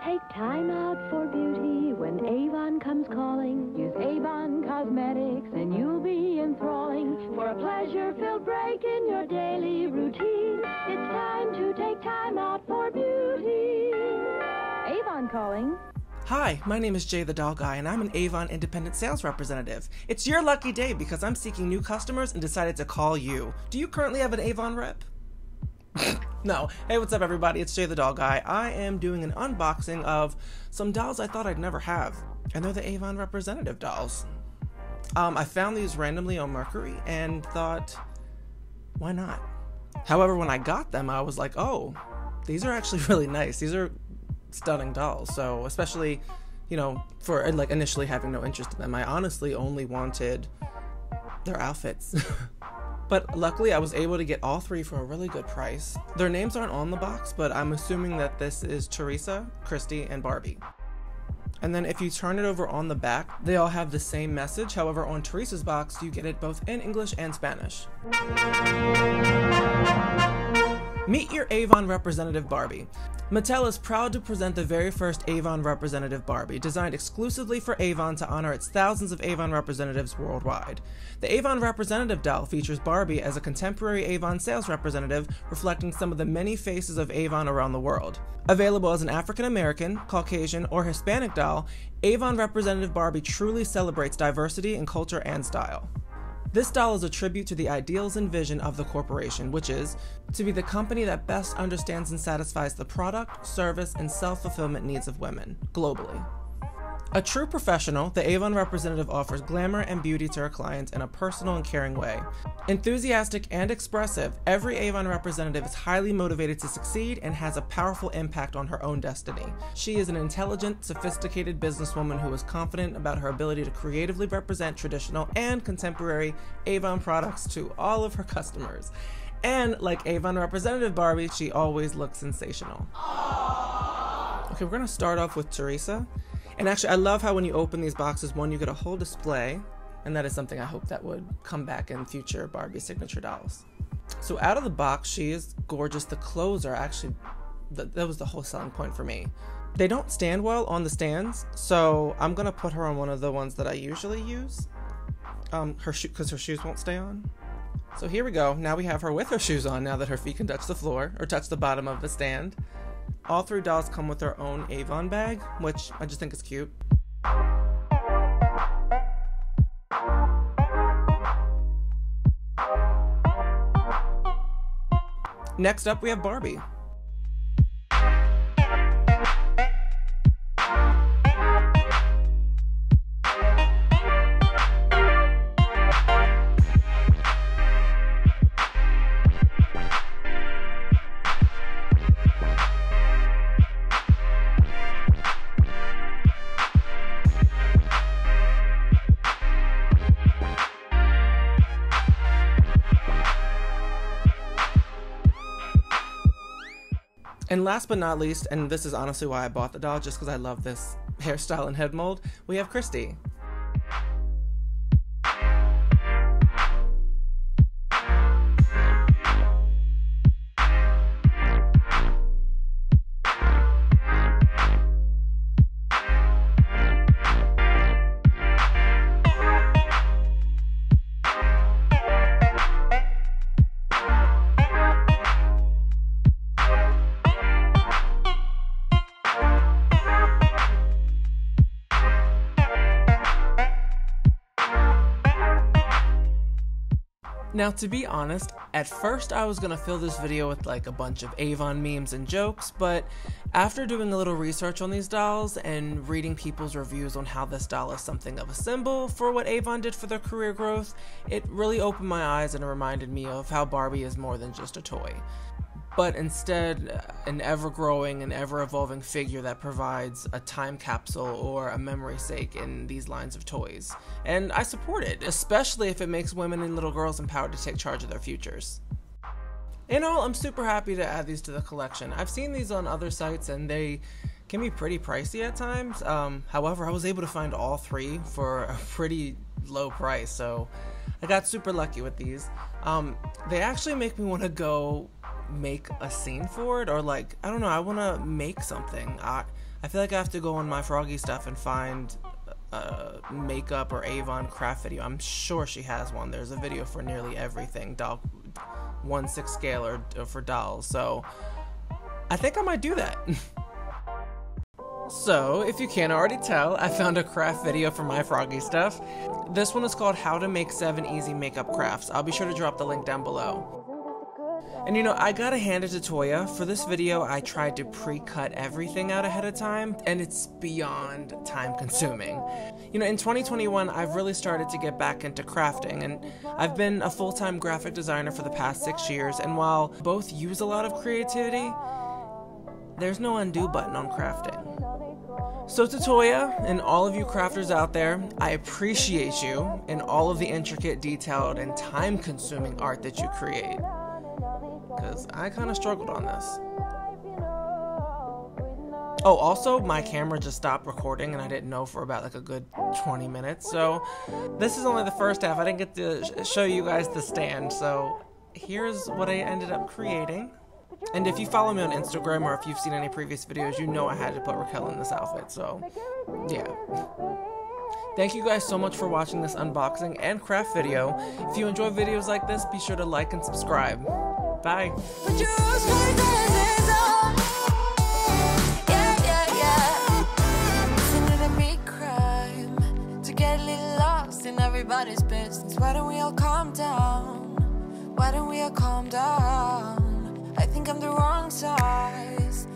Take time out for beauty when Avon comes calling. Use Avon Cosmetics and you'll be enthralling. For a pleasure-filled break in your daily routine, it's time to take time out for beauty. Avon calling. Hi, my name is Jay the Doll Guy, and I'm an Avon independent sales representative. It's your lucky day because I'm seeking new customers and decided to call you. Do you currently have an Avon rep? no. Hey, what's up, everybody? It's Jay the Doll Guy. I am doing an unboxing of some dolls I thought I'd never have, and they're the Avon representative dolls. Um, I found these randomly on Mercari and thought, why not? However, when I got them, I was like, oh, these are actually really nice. These are stunning dolls. So especially, you know, for like initially having no interest in them, I honestly only wanted their outfits. but luckily, I was able to get all three for a really good price. Their names aren't on the box, but I'm assuming that this is Teresa, Christie, and Barbie. And then if you turn it over on the back, they all have the same message. However, on Teresa's box, you get it both in English and Spanish. Meet your Avon representative Barbie. Mattel is proud to present the very first Avon representative Barbie, designed exclusively for Avon to honor its thousands of Avon representatives worldwide. The Avon representative doll features Barbie as a contemporary Avon sales representative, reflecting some of the many faces of Avon around the world. Available as an African American, Caucasian, or Hispanic doll, Avon representative Barbie truly celebrates diversity in culture and style. This doll is a tribute to the ideals and vision of the corporation, which is to be the company that best understands and satisfies the product, service, and self fulfillment needs of women globally. A true professional, the Avon representative offers glamour and beauty to her clients in a personal and caring way. Enthusiastic and expressive, every Avon representative is highly motivated to succeed and has a powerful impact on her own destiny. She is an intelligent, sophisticated businesswoman who is confident about her ability to creatively represent traditional and contemporary Avon products to all of her customers. And like Avon representative Barbie, she always looks sensational. Okay, we're gonna start off with Teresa. And actually, I love how when you open these boxes, one, you get a whole display, and that is something I hope that would come back in future Barbie signature dolls. So out of the box, she is gorgeous. The clothes are actually, that, was the whole selling point for me. They don't stand well on the stands, so I'm gonna put her on one of the ones that I usually use. Um, her shoe, because her shoes won't stay on. So here we go. Now we have her with her shoes on. Now that her feet can touch the floor or touch the bottom of the stand. All three dolls come with their own Avon bag, which I just think is cute. Next up, we have Barbie. And last but not least, and this is honestly why I bought the doll, just because I love this hairstyle and head mold, we have Christie. Now, to be honest, at first I was gonna fill this video with like a bunch of Avon memes and jokes, but after doing a little research on these dolls and reading people's reviews on how this doll is something of a symbol for what Avon did for their career growth, it really opened my eyes and reminded me of how Barbie is more than just a toy but instead an ever growing and ever evolving figure that provides a time capsule or a memory sake in these lines of toys. And I support it, especially if it makes women and little girls empowered to take charge of their futures. In all, I'm super happy to add these to the collection. I've seen these on other sites and they can be pretty pricey at times. Um, however, I was able to find all three for a pretty low price, so I got super lucky with these. Um, they actually make me want to go make a scene for it or like I don't know, I want to make something. I I feel like I have to go on MyFroggyStuff and find uh, makeup or Avon craft video. I'm sure she has one. There's a video for nearly everything, doll, one six scale or, or for dolls. So I think I might do that. So, if you can't already tell, I found a craft video for MyFroggyStuff. This one is called How to Make 7 Easy Makeup Crafts. I'll be sure to drop the link down below. And you know, I gotta hand it to Toya. For this video, I tried to pre-cut everything out ahead of time, and it's beyond time consuming. You know, in 2021, I've really started to get back into crafting, and I've been a full-time graphic designer for the past six years, and while both use a lot of creativity, there's no undo button on crafting. So to Toya and all of you crafters out there, I appreciate you and all of the intricate, detailed, and time-consuming art that you create. Because I kind of struggled on this. Oh, also, my camera just stopped recording and I didn't know for about like a good 20 minutes. So, this is only the first half. I didn't get to sh show you guys the stand. So, here's what I ended up creating. And if you follow me on Instagram or if you've seen any previous videos, you know I had to put Raquel in this outfit, so yeah. Thank you guys so much for watching this unboxing and craft video. If you enjoy videos like this, be sure to like and subscribe. Bye. everybody's business. Why don't we all calm down? Why don't we all calm down? I think I'm the wrong size